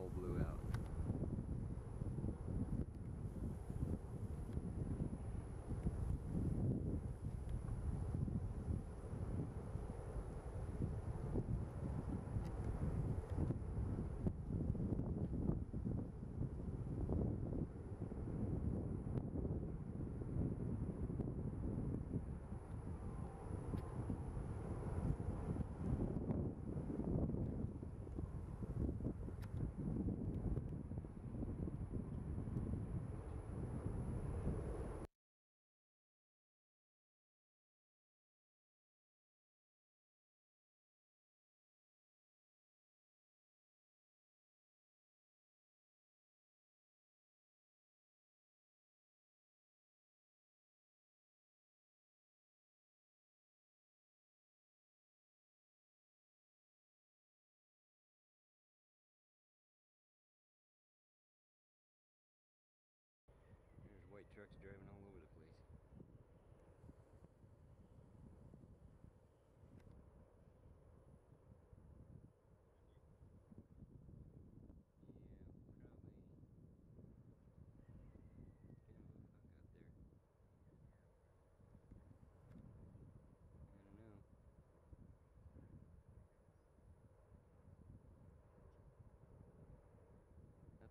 pale blue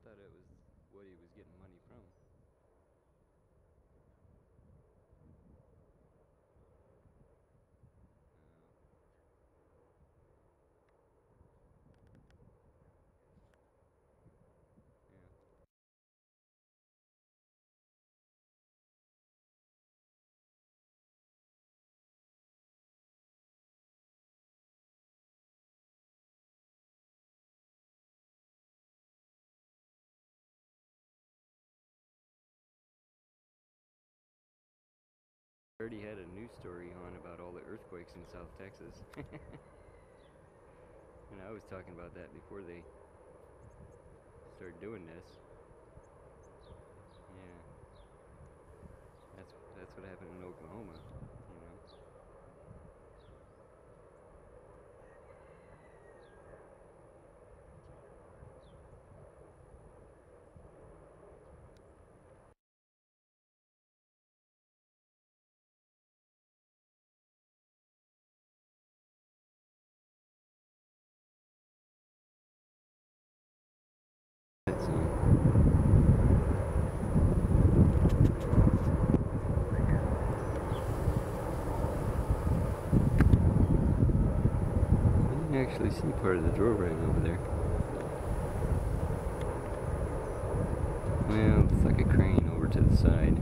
thought it was what he was getting money from. Already had a news story on about all the earthquakes in South Texas. and I was talking about that before they started doing this. Actually see part of the drill rig over there. Well, it's like a crane over to the side.